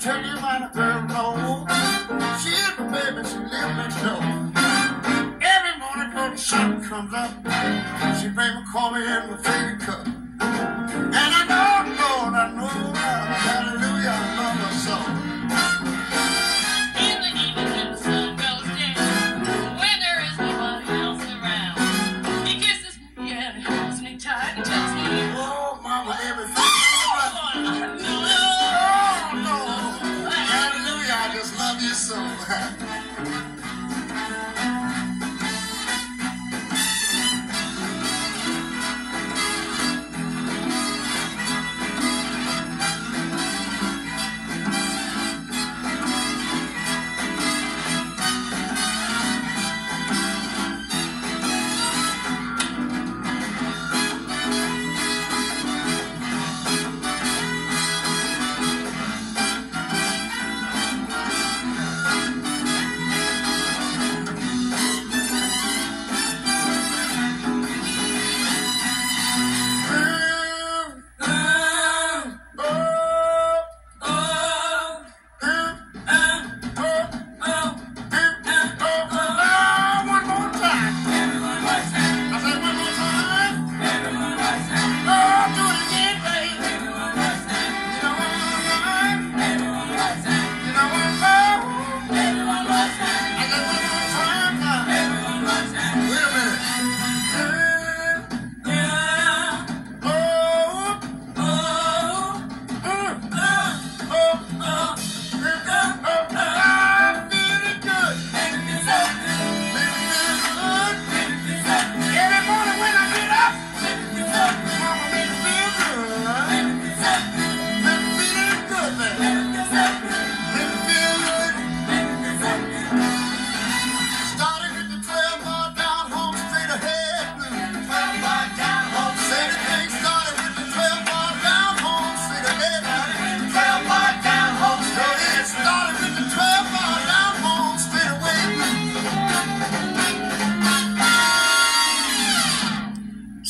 tell you my girl no. She is the baby, she lives next door. Every morning when the sun comes up, she bring me coffee in my favorite cup. And I know, Lord, I know, hallelujah, I love her so. In the evening when the うん。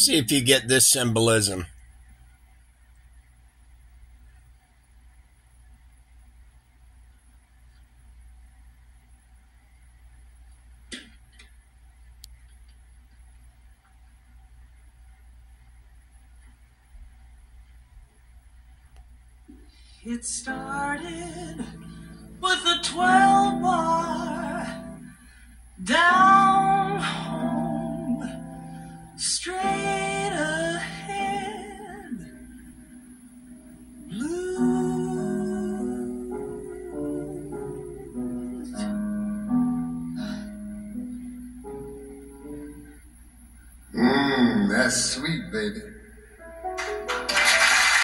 See if you get this symbolism. It started with a 12 bar that's sweet, baby.